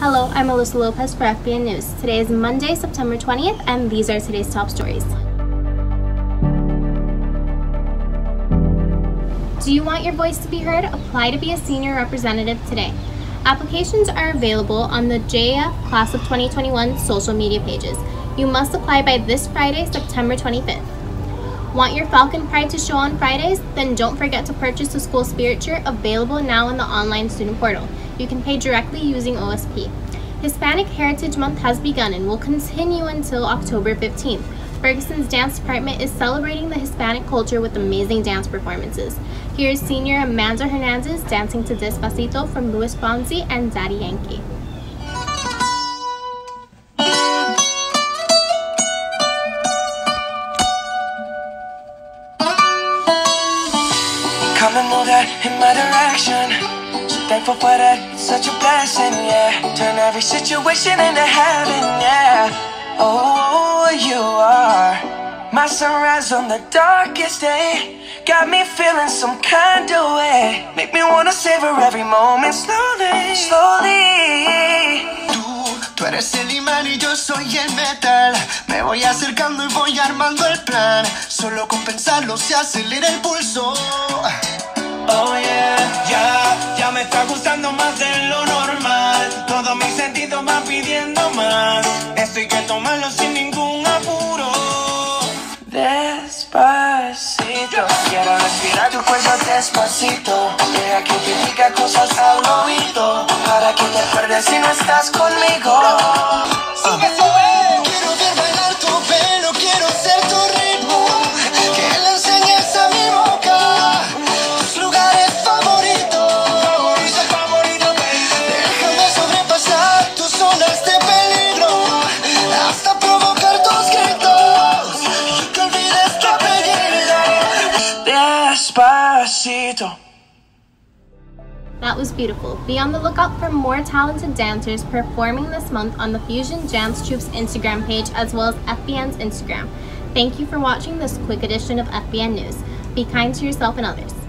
Hello, I'm Alyssa Lopez for FBN News. Today is Monday, September 20th, and these are today's top stories. Do you want your voice to be heard? Apply to be a senior representative today. Applications are available on the JF Class of 2021 social media pages. You must apply by this Friday, September 25th. Want your Falcon Pride to show on Fridays? Then don't forget to purchase the school spirit shirt available now in the online student portal. You can pay directly using OSP. Hispanic Heritage Month has begun and will continue until October 15th. Ferguson's dance department is celebrating the Hispanic culture with amazing dance performances. Here's senior Amanda Hernandez dancing to Despacito from Luis Fonsi and Daddy Yankee. Come and move that in my direction. Thankful for that, such a blessing, yeah. Turn every situation into heaven, yeah. Oh, you are my sunrise on the darkest day. Got me feeling some kind of way. Make me wanna savor every moment slowly, slowly. Tú, tú eres el imán y yo soy el metal. Me voy acercando y voy armando el plan. Solo con pensarlo se acelera el pulso. Tomarlo sin ningún apuro. Despacito, quiero respirar tu cuerpo despacito. Deja que te diga cosas al oído. Para que te acuerdes si no estás conmigo. That was beautiful. Be on the lookout for more talented dancers performing this month on the Fusion Dance Troupe's Instagram page as well as FBN's Instagram. Thank you for watching this quick edition of FBN News. Be kind to yourself and others.